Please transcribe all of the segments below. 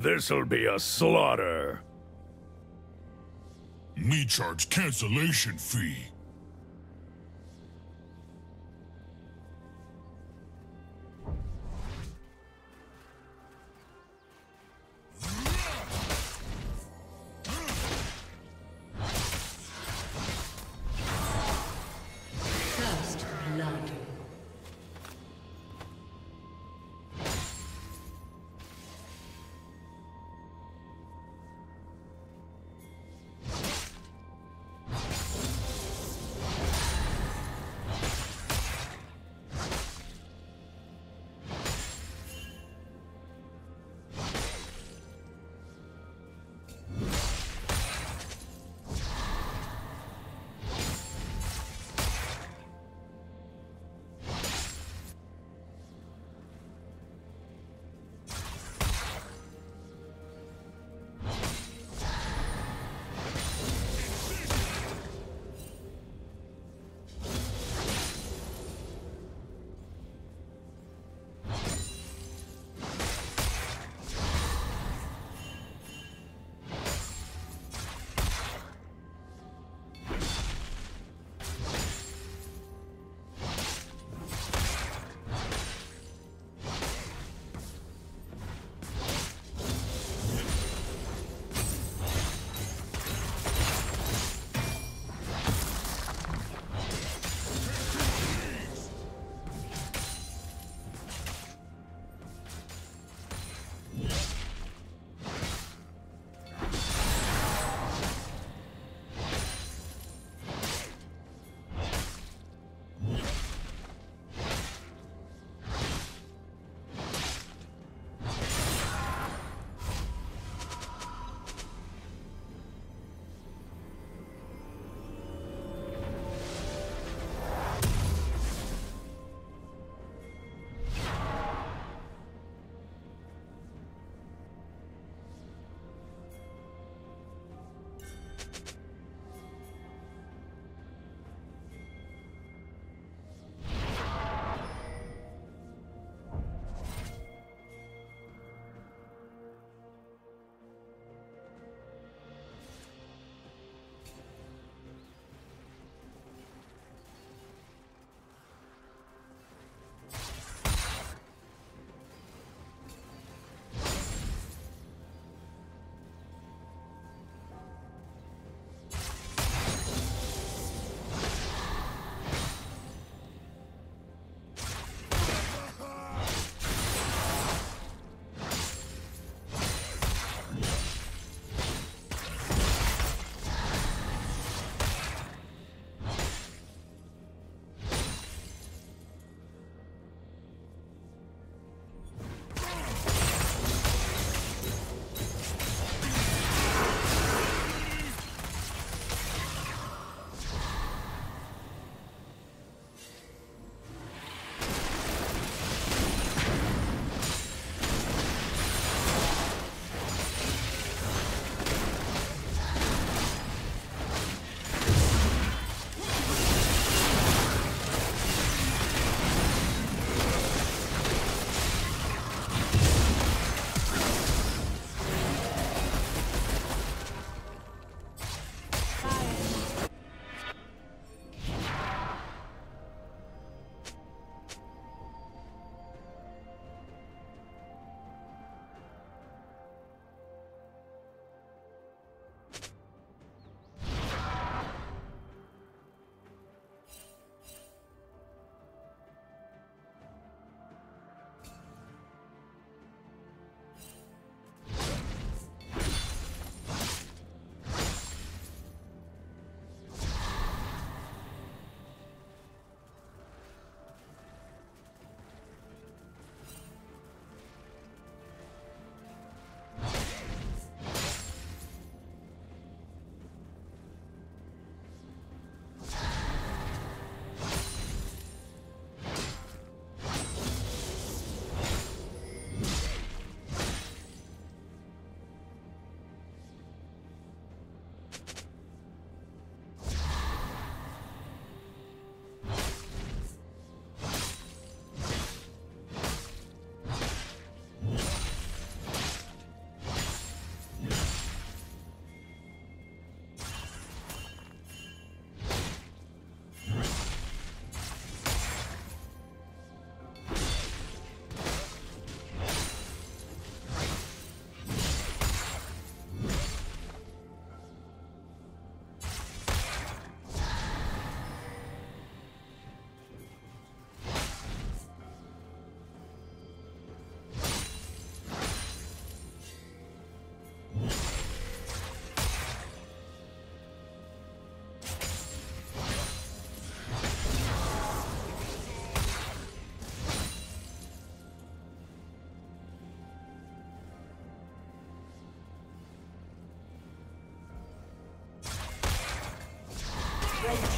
This'll be a slaughter. Me charge cancellation fee.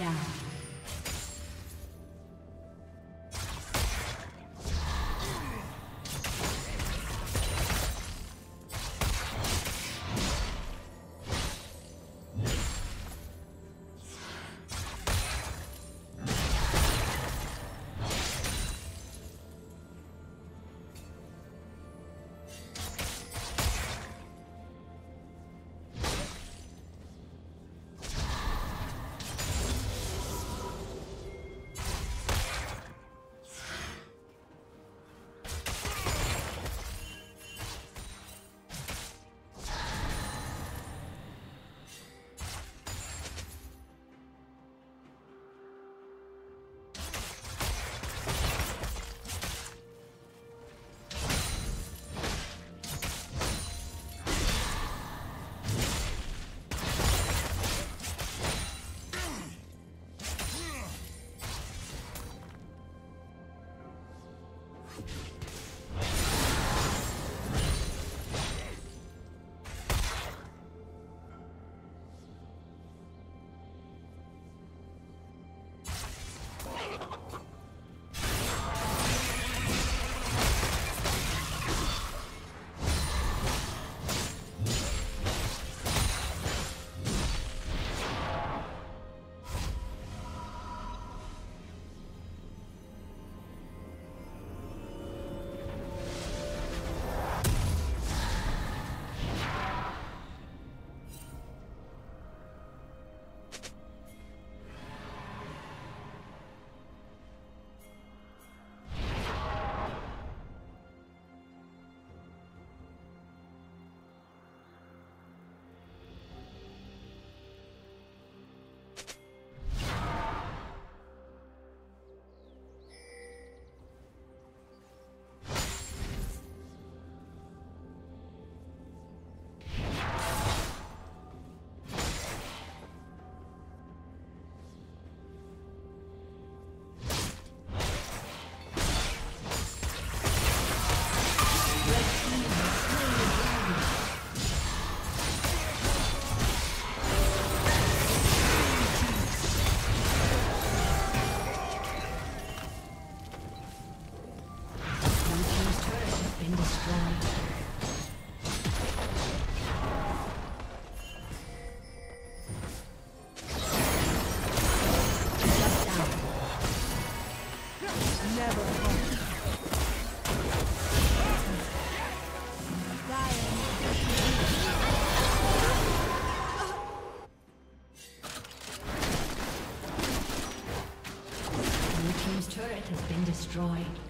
Down. has been destroyed.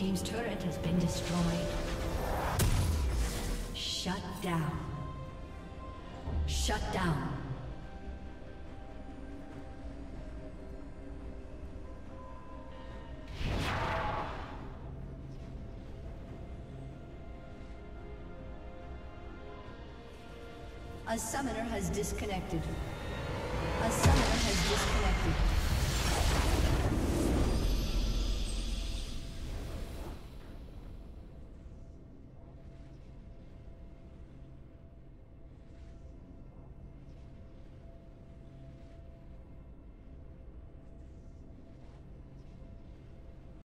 Team's turret has been destroyed. Shut down. Shut down. A summoner has disconnected. A summoner has disconnected.